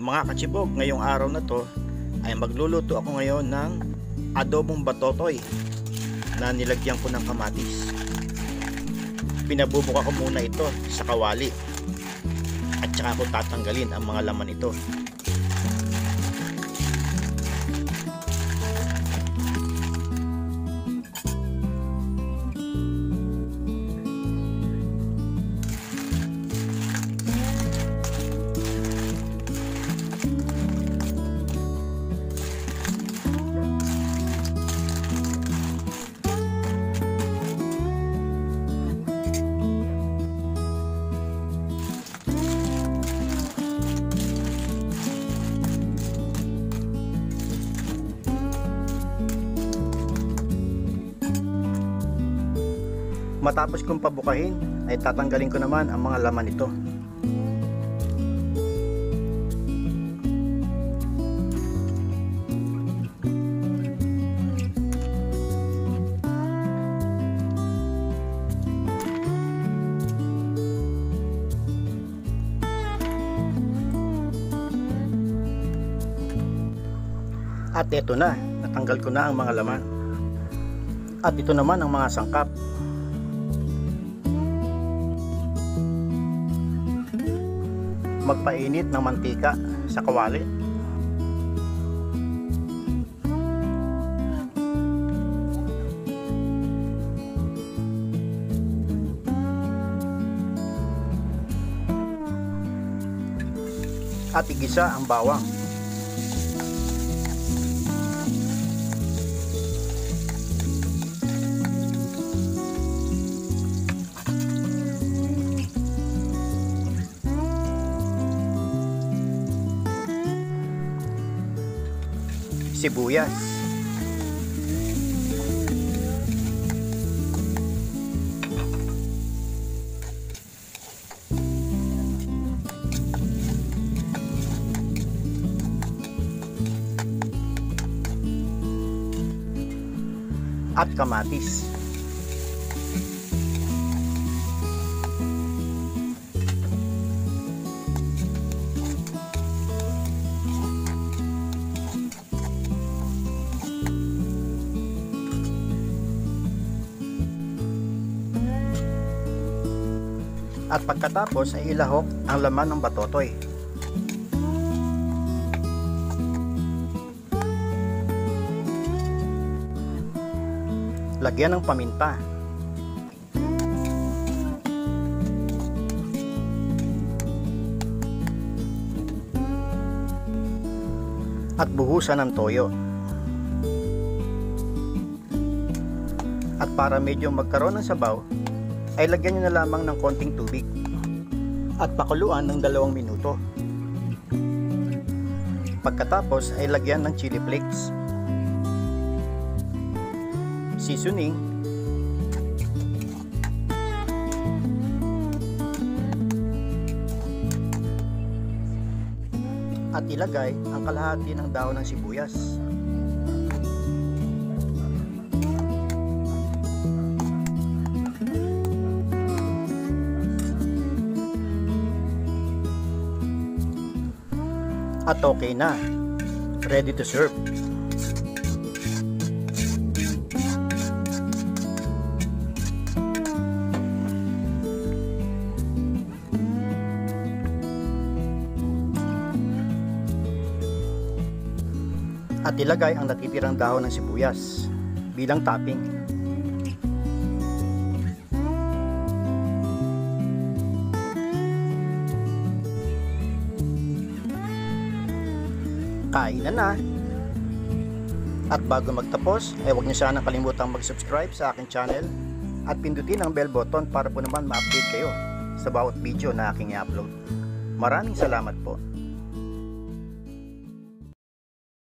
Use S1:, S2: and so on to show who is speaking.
S1: Mga kachibog, ngayong araw na to ay magluluto ako ngayon ng adobong batotoy na nilagyan ko ng kamatis. Pinabubuka ko muna ito sa kawali at saka ko tatanggalin ang mga laman ito. Matapos kong pabukahin ay tatanggalin ko naman ang mga laman nito. At ito na, natanggal ko na ang mga laman. At ito naman ang mga sangkap. Magpainit ng mantika sa kawali. At igisa ang bawang. Sibuyas. At kamatis. At pagkatapos ay ilahok ang laman ng batotoy. Lagyan ng paminta. At buhusan ng toyo. At para medyo magkaroon ng sabaw, ay lagyan nyo na lamang ng konting tubig at pakuluan ng dalawang minuto. Pagkatapos ay lagyan ng chili flakes, seasoning, at ilagay ang kalahati ng dahon ng sibuyas. At okay na. Ready to serve. At ilagay ang natitirang dahon ng sibuyas bilang topping. Kainan na. At bago magtapos, ay huwag niyo sana kalimutang mag-subscribe sa aking channel at pindutin ang bell button para po naman ma-update kayo sa bawat video na aking i-upload. Maraming salamat po.